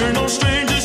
We're no strangers.